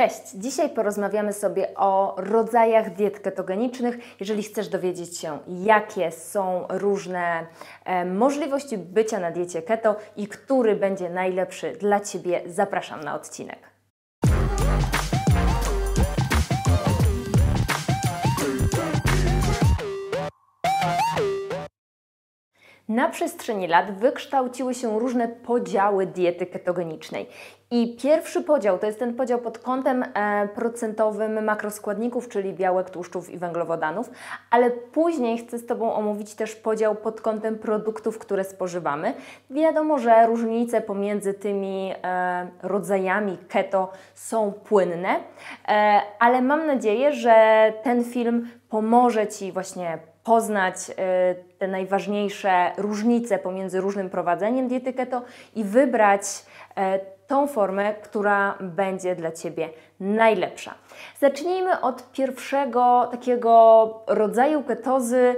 Cześć! Dzisiaj porozmawiamy sobie o rodzajach diet ketogenicznych. Jeżeli chcesz dowiedzieć się, jakie są różne e, możliwości bycia na diecie keto i który będzie najlepszy dla Ciebie, zapraszam na odcinek. Na przestrzeni lat wykształciły się różne podziały diety ketogenicznej. I pierwszy podział to jest ten podział pod kątem e, procentowym makroskładników, czyli białek, tłuszczów i węglowodanów, ale później chcę z Tobą omówić też podział pod kątem produktów, które spożywamy. Wiadomo, że różnice pomiędzy tymi e, rodzajami keto są płynne, e, ale mam nadzieję, że ten film pomoże Ci właśnie poznać y, te najważniejsze różnice pomiędzy różnym prowadzeniem diety keto i wybrać e, tą formę, która będzie dla Ciebie najlepsza. Zacznijmy od pierwszego takiego rodzaju ketozy,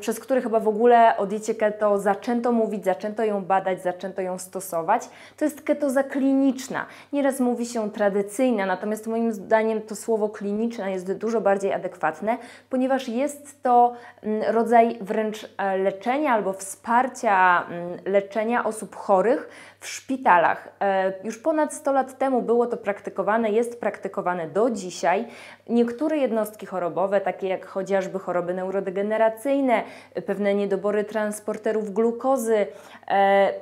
przez który chyba w ogóle o diecie keto zaczęto mówić, zaczęto ją badać, zaczęto ją stosować. To jest ketoza kliniczna. Nieraz mówi się tradycyjna, natomiast moim zdaniem to słowo kliniczna jest dużo bardziej adekwatne, ponieważ jest to mm, rodzaj wręcz e, leczenia albo wsparcia mm, leczenia osób chorych w szpitalach. E, już ponad 100 lat temu było to praktykowane, jest praktykowane do dzisiaj. Niektóre jednostki chorobowe, takie jak chociażby choroby neurodegeneracyjne, pewne niedobory transporterów glukozy, e,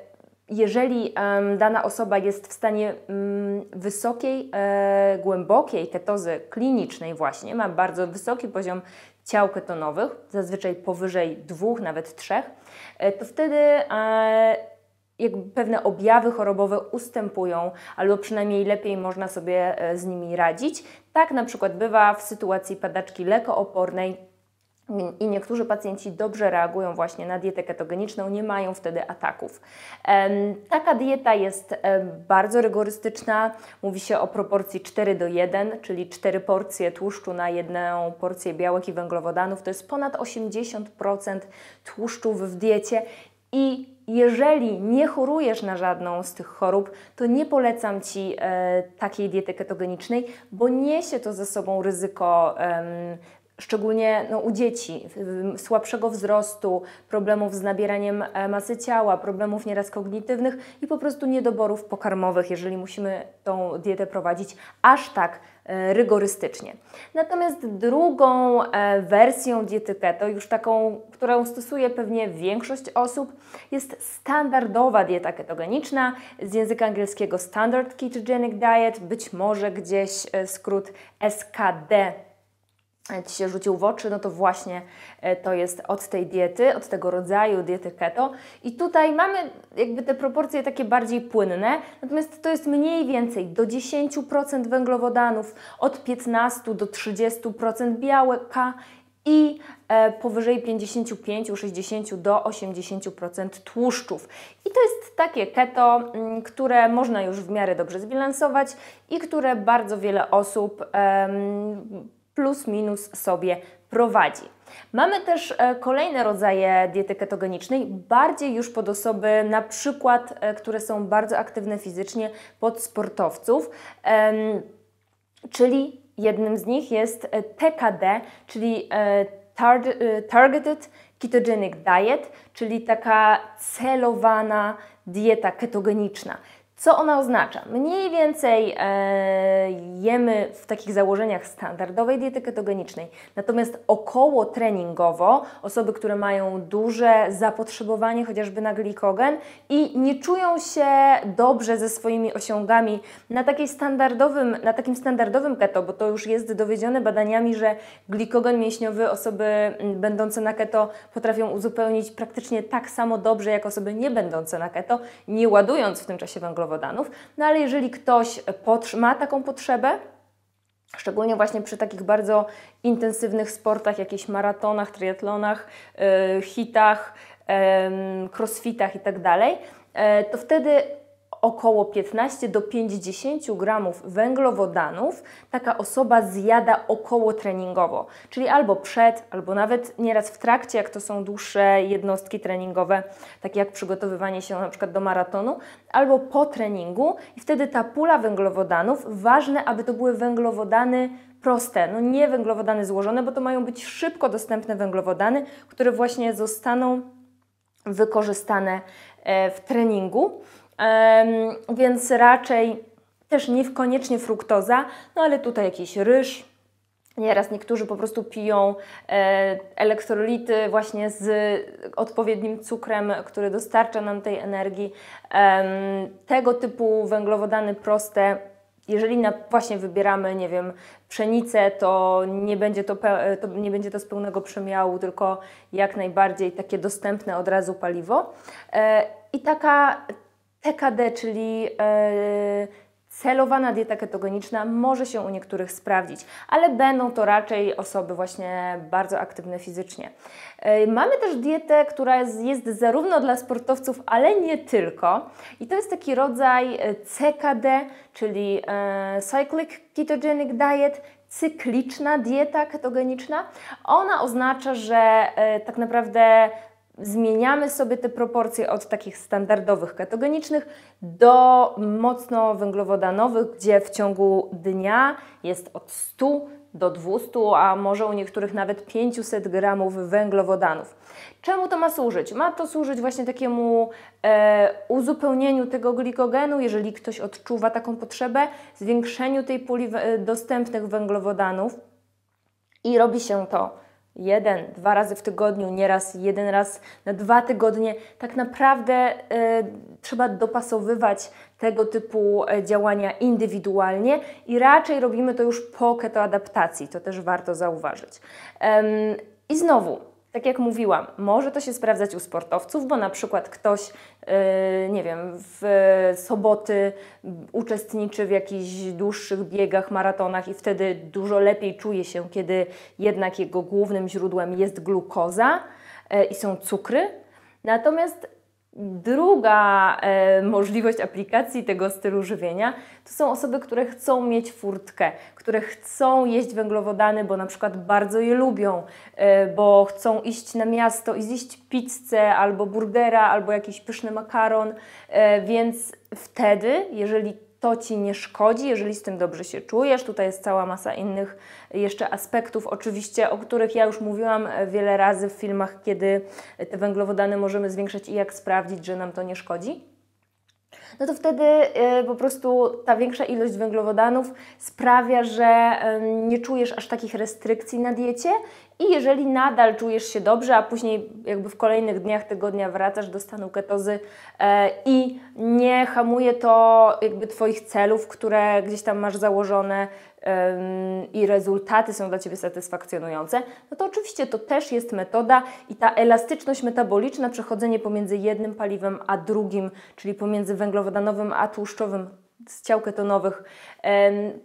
jeżeli dana osoba jest w stanie um, wysokiej, e, głębokiej ketozy klinicznej właśnie, ma bardzo wysoki poziom ciał ketonowych, zazwyczaj powyżej dwóch, nawet trzech, e, to wtedy jakby pewne objawy chorobowe ustępują, albo przynajmniej lepiej można sobie e, z nimi radzić. Tak na przykład bywa w sytuacji padaczki lekoopornej, i niektórzy pacjenci dobrze reagują właśnie na dietę ketogeniczną, nie mają wtedy ataków. Taka dieta jest bardzo rygorystyczna. Mówi się o proporcji 4 do 1, czyli 4 porcje tłuszczu na jedną porcję białek i węglowodanów. To jest ponad 80% tłuszczów w diecie i jeżeli nie chorujesz na żadną z tych chorób, to nie polecam Ci e, takiej diety ketogenicznej, bo niesie to ze sobą ryzyko e, szczególnie no, u dzieci, słabszego wzrostu, problemów z nabieraniem e, masy ciała, problemów nieraz kognitywnych i po prostu niedoborów pokarmowych, jeżeli musimy tą dietę prowadzić aż tak e, rygorystycznie. Natomiast drugą e, wersją diety keto, już taką, którą stosuje pewnie większość osób, jest standardowa dieta ketogeniczna, z języka angielskiego Standard Ketogenic Diet, być może gdzieś skrót SKD Ci się rzucił w oczy, no to właśnie e, to jest od tej diety, od tego rodzaju diety keto. I tutaj mamy jakby te proporcje takie bardziej płynne, natomiast to jest mniej więcej do 10% węglowodanów, od 15 do 30% białka i e, powyżej 55, 60 do 80% tłuszczów. I to jest takie keto, mm, które można już w miarę dobrze zbilansować i które bardzo wiele osób plus minus sobie prowadzi. Mamy też e, kolejne rodzaje diety ketogenicznej, bardziej już pod osoby na przykład, e, które są bardzo aktywne fizycznie, pod sportowców, czyli jednym z nich jest e, TKD, czyli Targeted Ketogenic Diet, czyli taka celowana dieta ketogeniczna. Co ona oznacza? Mniej więcej e, jemy w takich założeniach standardowej diety ketogenicznej, natomiast około treningowo osoby, które mają duże zapotrzebowanie chociażby na glikogen i nie czują się dobrze ze swoimi osiągami na, takiej standardowym, na takim standardowym keto, bo to już jest dowiedzione badaniami, że glikogen mięśniowy osoby będące na keto potrafią uzupełnić praktycznie tak samo dobrze jak osoby nie będące na keto, nie ładując w tym czasie węglowodanów węglowodanów. No ale jeżeli ktoś ma taką potrzebę, Szczególnie właśnie przy takich bardzo intensywnych sportach, jakichś maratonach, triatlonach, yy, hitach, crossfitach itd., yy, to wtedy około 15 do 50 gramów węglowodanów taka osoba zjada około treningowo, czyli albo przed, albo nawet nieraz w trakcie, jak to są dłuższe jednostki treningowe, takie jak przygotowywanie się na przykład do maratonu, albo po treningu i wtedy ta pula węglowodanów, ważne, aby to były węglowodany proste, no nie węglowodany złożone, bo to mają być szybko dostępne węglowodany, które właśnie zostaną wykorzystane e, w treningu. Więc raczej też nie koniecznie fruktoza, no ale tutaj jakiś ryż, Nieraz niektórzy po prostu piją e, elektrolity właśnie z odpowiednim cukrem, który dostarcza nam tej energii. tego typu węglowodany proste, jeżeli na, właśnie wybieramy, nie wiem, pszenicę, to nie, będzie to, to nie będzie to z pełnego przemiału, tylko jak najbardziej takie dostępne od razu paliwo. E, I taka TKD, czyli e, celowana dieta ketogeniczna może się u niektórych sprawdzić, ale będą to raczej osoby właśnie bardzo aktywne fizycznie. E, mamy też dietę, która jest, zarówno dla sportowców, ale nie tylko. I to jest taki rodzaj e, CKD, czyli Cyclic Ketogenic Diet, cykliczna dieta ketogeniczna. Ona oznacza, że tak naprawdę zmieniamy sobie te proporcje od takich standardowych ketogenicznych do mocno węglowodanowych, gdzie w ciągu dnia jest od 100 do 200, a może u niektórych nawet 500 gramów węglowodanów. Czemu to ma służyć? Ma to służyć właśnie takiemu e, uzupełnieniu tego glikogenu, jeżeli ktoś odczuwa taką potrzebę, zwiększeniu tej puli dostępnych węglowodanów i robi się to jeden, dwa razy w tygodniu, nieraz jeden raz na dwa tygodnie. Tak naprawdę y, trzeba dopasowywać tego typu e, działania indywidualnie i raczej robimy to już po ketoadaptacji, to też warto zauważyć. Ym, I znowu, tak jak mówiłam, może to się sprawdzać u sportowców, bo na przykład ktoś, yy, nie wiem, w soboty uczestniczy w jakichś dłuższych biegach, maratonach i wtedy dużo lepiej czuje się, kiedy jednak jego głównym źródłem jest glukoza yy, i są cukry. Natomiast Druga e, możliwość aplikacji tego stylu żywienia to są osoby, które chcą mieć furtkę, które chcą jeść węglowodany, bo na przykład bardzo je lubią, e, bo chcą iść na miasto i zjeść pizzę albo burgera, albo jakiś pyszny makaron, e, więc wtedy, jeżeli to Ci nie szkodzi, jeżeli z tym dobrze się czujesz. Tutaj jest cała masa innych jeszcze aspektów, oczywiście, o których ja już mówiłam wiele razy w filmach, kiedy te węglowodany możemy zwiększać i jak sprawdzić, że nam to nie szkodzi no to wtedy y, po prostu ta większa ilość węglowodanów sprawia, że nie czujesz aż takich restrykcji na diecie i jeżeli nadal czujesz się dobrze, a później jakby w kolejnych dniach tygodnia wracasz do stanu ketozy y, i nie hamuje to jakby Twoich celów, które gdzieś tam masz założone i rezultaty są dla Ciebie satysfakcjonujące, no to oczywiście to też jest metoda i ta elastyczność metaboliczna, przechodzenie pomiędzy jednym paliwem a drugim, czyli pomiędzy węglowodanowym a tłuszczowym z ciał ketonowych,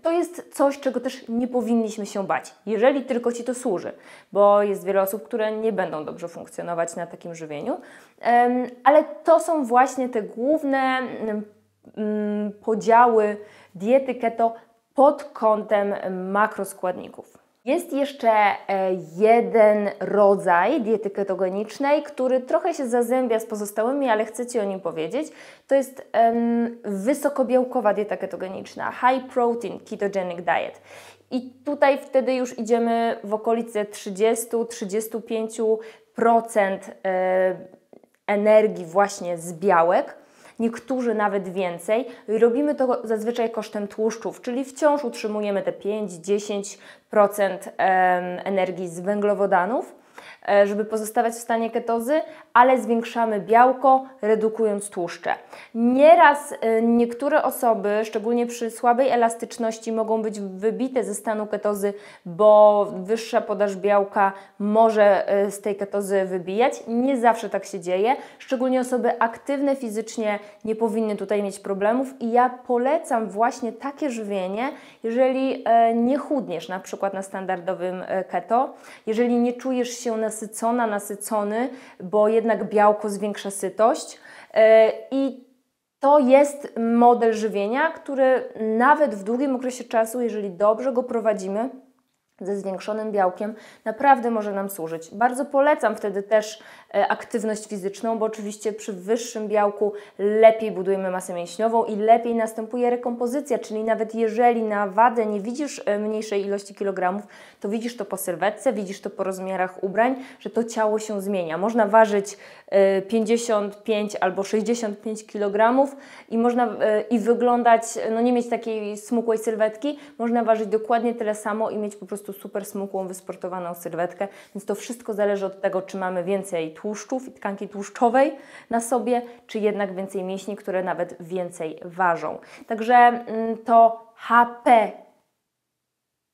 to jest coś, czego też nie powinniśmy się bać, jeżeli tylko Ci to służy, bo jest wiele osób, które nie będą dobrze funkcjonować na takim żywieniu, ale to są właśnie te główne podziały diety keto pod kątem makroskładników. Jest jeszcze e, jeden rodzaj diety ketogenicznej, który trochę się zazębia z pozostałymi, ale chcę Ci o nim powiedzieć. To jest um, wysokobiałkowa dieta ketogeniczna, high protein ketogenic diet. I tutaj wtedy już idziemy w okolice 30-35% e, energii właśnie z białek niektórzy nawet więcej. Robimy to zazwyczaj kosztem tłuszczów, czyli wciąż utrzymujemy te 5-10% energii z węglowodanów E, żeby pozostawać w stanie ketozy, ale zwiększamy białko, redukując tłuszcze. Nieraz e, niektóre osoby, szczególnie przy słabej elastyczności, mogą być wybite ze stanu ketozy, bo wyższa podaż białka może e, z tej ketozy wybijać. Nie zawsze tak się dzieje, szczególnie osoby aktywne fizycznie nie powinny tutaj mieć problemów i ja polecam właśnie takie żywienie, jeżeli nie chudniesz na przykład na standardowym keto, jeżeli nie czujesz się na nasycona, nasycony, bo jednak białko zwiększa sytość. E, I to jest model żywienia, który nawet w długim okresie czasu, jeżeli dobrze go prowadzimy, ze zwiększonym białkiem naprawdę może nam służyć. Bardzo polecam wtedy też e, aktywność fizyczną, bo oczywiście przy wyższym białku lepiej budujemy masę mięśniową i lepiej następuje rekompozycja, czyli nawet jeżeli na wadze nie widzisz e, mniejszej ilości kilogramów, to widzisz to po sylwetce, widzisz to po rozmiarach ubrań, że to ciało się zmienia. Można ważyć 55 e, albo 65 kg i można i wyglądać, no nie mieć takiej smukłej sylwetki, można ważyć dokładnie tyle samo i mieć po prostu prostu super smukłą, wysportowaną sylwetkę, więc to wszystko zależy od tego, czy mamy więcej tłuszczów i tkanki tłuszczowej na sobie, czy jednak więcej mięśni, które nawet więcej ważą. Także mm, to HP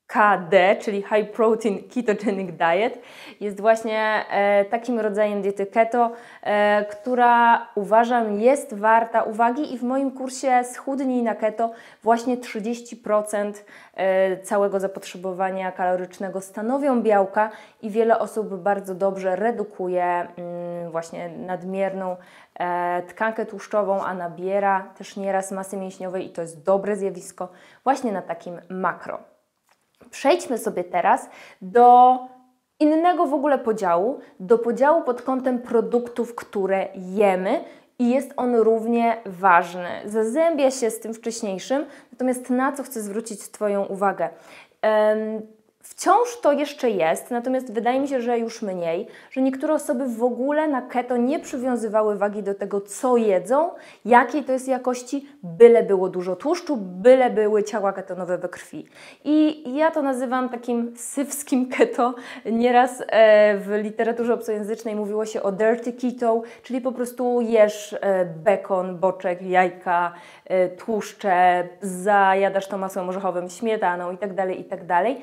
KD, czyli High Protein Ketogenic Diet, jest właśnie e, takim rodzajem diety keto, e, która uważam jest warta uwagi i w moim kursie Schudnij na keto właśnie 30% e, całego zapotrzebowania kalorycznego stanowią białka i wiele osób bardzo dobrze redukuje mm, właśnie nadmierną e, tkankę tłuszczową, a nabiera też nieraz masy mięśniowej i to jest dobre zjawisko właśnie na takim makro. Przejdźmy sobie teraz do innego w ogóle podziału, do podziału pod kątem produktów, które jemy i jest on równie ważny. Zazębia się z tym wcześniejszym, natomiast na co chcę zwrócić Twoją uwagę? Wciąż to jeszcze jest, natomiast wydaje mi się, że już mniej, że niektóre osoby w ogóle na keto nie przywiązywały wagi do tego, co jedzą, jakiej to jest jakości, byle było dużo tłuszczu, byle były ciała ketonowe we krwi. I ja to nazywam takim sywskim keto. Nieraz e, w literaturze obcojęzycznej mówiło się o dirty keto, czyli po prostu jesz e, bekon, boczek, jajka, e, tłuszcze, zajadasz to masłem orzechowym, śmietaną itd., tak itd., tak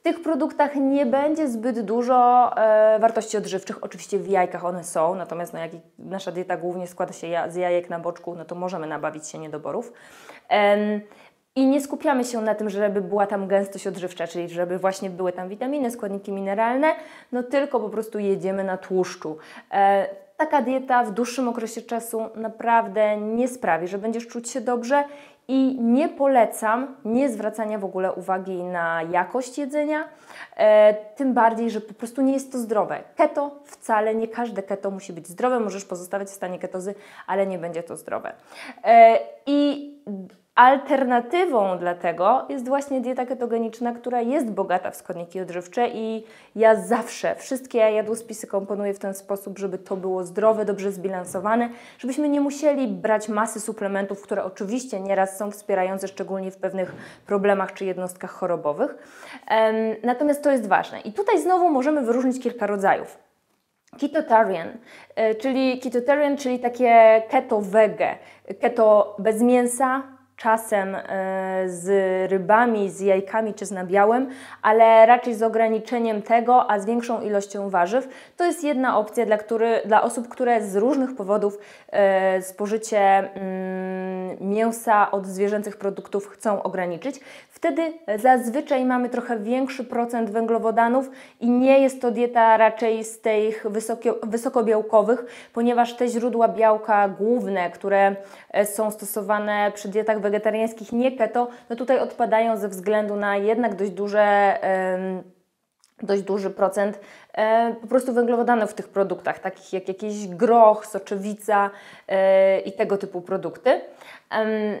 w tych produktach nie będzie zbyt dużo e, wartości odżywczych. Oczywiście w jajkach one są, natomiast no, jak nasza dieta głównie składa się ja, z jajek na boczku, no to możemy nabawić się niedoborów. I nie skupiamy się na tym, żeby była tam gęstość odżywcza, czyli żeby właśnie były tam witaminy, składniki mineralne, no tylko po prostu jedziemy na tłuszczu. E, taka dieta w dłuższym okresie czasu naprawdę nie sprawi, że będziesz czuć się dobrze i nie polecam nie zwracania w ogóle uwagi na jakość jedzenia, e, tym bardziej, że po prostu nie jest to zdrowe. Keto wcale nie każde keto musi być zdrowe, możesz pozostawać w stanie ketozy, ale nie będzie to zdrowe. E, I Alternatywą dla tego jest właśnie dieta ketogeniczna, która jest bogata w składniki odżywcze i ja zawsze wszystkie jadłospisy komponuję w ten sposób, żeby to było zdrowe, dobrze zbilansowane, żebyśmy nie musieli brać masy suplementów, które oczywiście nieraz są wspierające, szczególnie w pewnych problemach czy jednostkach chorobowych. Natomiast to jest ważne. I tutaj znowu możemy wyróżnić kilka rodzajów. Ketotarian, e, czyli ketotarian, czyli takie keto wege, keto bez mięsa, czasem e, z rybami, z jajkami czy z nabiałem, ale raczej z ograniczeniem tego, a z większą ilością warzyw. To jest jedna opcja dla, który, dla osób, które z różnych powodów e, spożycie mm, mięsa od zwierzęcych produktów chcą ograniczyć. Wtedy zazwyczaj mamy trochę większy procent węglowodanów i nie jest to dieta raczej z tych wysoko, wysokobiałkowych, ponieważ te źródła białka główne, które e, są stosowane przy dietach wegetariańskich, wegetariańskich, nie keto, no tutaj odpadają ze względu na jednak dość duże dość duży procent e, po prostu węglowodanów w tych produktach, takich jak jakiś groch, soczewica e, i tego typu produkty.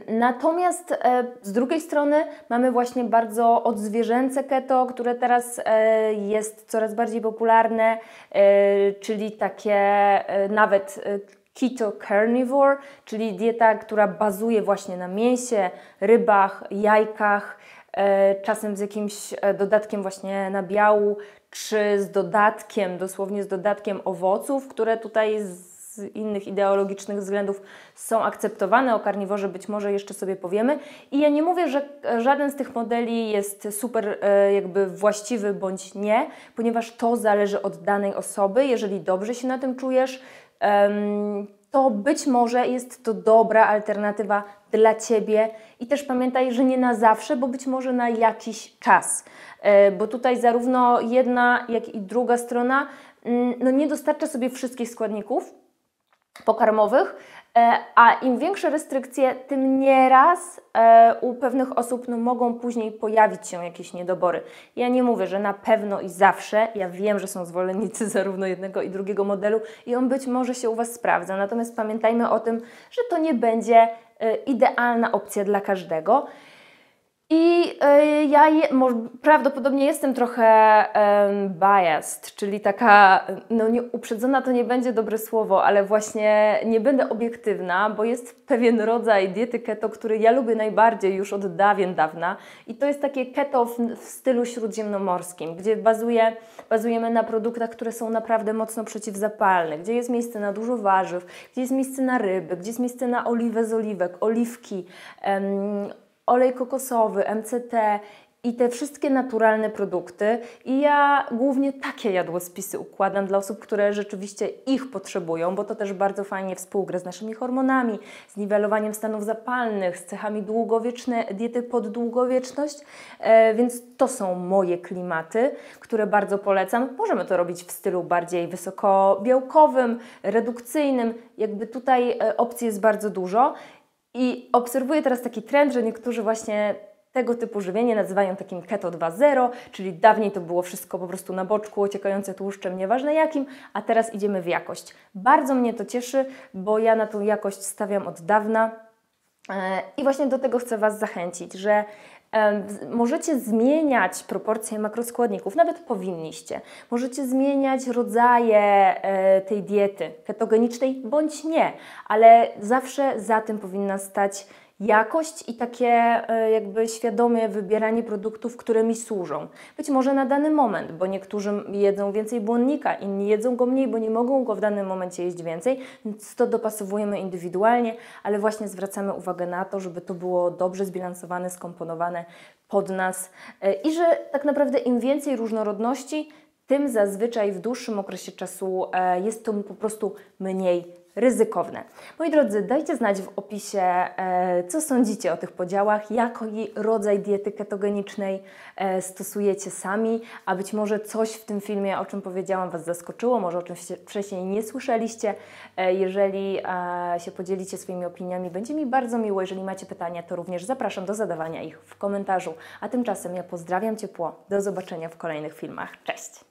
natomiast e, z drugiej strony mamy właśnie bardzo odzwierzęce keto, które teraz jest coraz bardziej popularne, czyli takie nawet keto carnivore, czyli dieta, która bazuje właśnie na mięsie, rybach, jajkach, e, czasem z jakimś e, dodatkiem właśnie nabiału, czy z dodatkiem, dosłownie z dodatkiem owoców, które tutaj z innych ideologicznych względów są akceptowane. O karniworze być może jeszcze sobie powiemy. I ja nie mówię, że żaden z tych modeli jest super e, jakby właściwy bądź nie, ponieważ to zależy od danej osoby. Jeżeli dobrze się na tym czujesz, to być może jest to dobra alternatywa dla Ciebie. I też pamiętaj, że nie na zawsze, bo być może na jakiś czas. E, bo tutaj zarówno jedna, jak i druga strona mm, no nie dostarcza sobie wszystkich składników pokarmowych, E, a im większe restrykcje, tym nieraz e, u pewnych osób no, mogą później pojawić się jakieś niedobory. Ja nie mówię, że na pewno i zawsze. Ja wiem, że są zwolennicy zarówno jednego i drugiego modelu i on być może się u Was sprawdza. Natomiast pamiętajmy o tym, że to nie będzie e, idealna opcja dla każdego. I y, ja je, prawdopodobnie jestem trochę um, biased, czyli taka, no nie, uprzedzona to nie będzie dobre słowo, ale właśnie nie będę obiektywna, bo jest pewien rodzaj diety keto, który ja lubię najbardziej już od dawien dawna. I to jest takie keto w, w stylu śródziemnomorskim, gdzie bazuje, bazujemy na produktach, które są naprawdę mocno przeciwzapalne, gdzie jest miejsce na dużo warzyw, gdzie jest miejsce na ryby, gdzie jest miejsce na oliwę z oliwek, oliwki, olej kokosowy, MCT i te wszystkie naturalne produkty. I ja głównie takie jadłospisy układam dla osób, które rzeczywiście ich potrzebują, bo to też bardzo fajnie współgra z naszymi hormonami, z niwelowaniem stanów zapalnych, z cechami długowieczne, diety pod długowieczność, e, więc to są moje klimaty, które bardzo polecam. Możemy to robić w stylu bardziej wysokobiałkowym, redukcyjnym, jakby tutaj e, opcji jest bardzo dużo. I obserwuję teraz taki trend, że niektórzy właśnie tego typu żywienie nazywają takim keto 2.0, czyli dawniej to było wszystko po prostu na boczku, ociekające tłuszczem, nieważne jakim, a teraz idziemy w jakość. Bardzo mnie to cieszy, bo ja na tą jakość stawiam od dawna e, i właśnie do tego chcę Was zachęcić, że Możecie zmieniać proporcje makroskładników, nawet powinniście. Możecie zmieniać rodzaje e, tej diety ketogenicznej bądź nie, ale zawsze za tym powinna stać jakość i takie e, jakby świadome wybieranie produktów, które mi służą. Być może na dany moment, bo niektórzy jedzą więcej błonnika, inni jedzą go mniej, bo nie mogą go w danym momencie jeść więcej, więc to dopasowujemy indywidualnie, ale właśnie zwracamy uwagę na to, żeby to było dobrze zbilansowane, skomponowane pod nas e, i że tak naprawdę im więcej różnorodności, tym zazwyczaj w dłuższym okresie czasu e, jest to po prostu mniej ryzykowne. Moi drodzy, dajcie znać w opisie, e, co sądzicie o tych podziałach, jaki rodzaj diety ketogenicznej e, stosujecie sami, a być może coś w tym filmie, o czym powiedziałam, Was zaskoczyło, może o czymś wcześniej nie słyszeliście. E, jeżeli się podzielicie swoimi opiniami, będzie mi bardzo miło. Jeżeli macie pytania, to również zapraszam do zadawania ich w komentarzu. A tymczasem ja pozdrawiam ciepło. Do zobaczenia w kolejnych filmach. Cześć!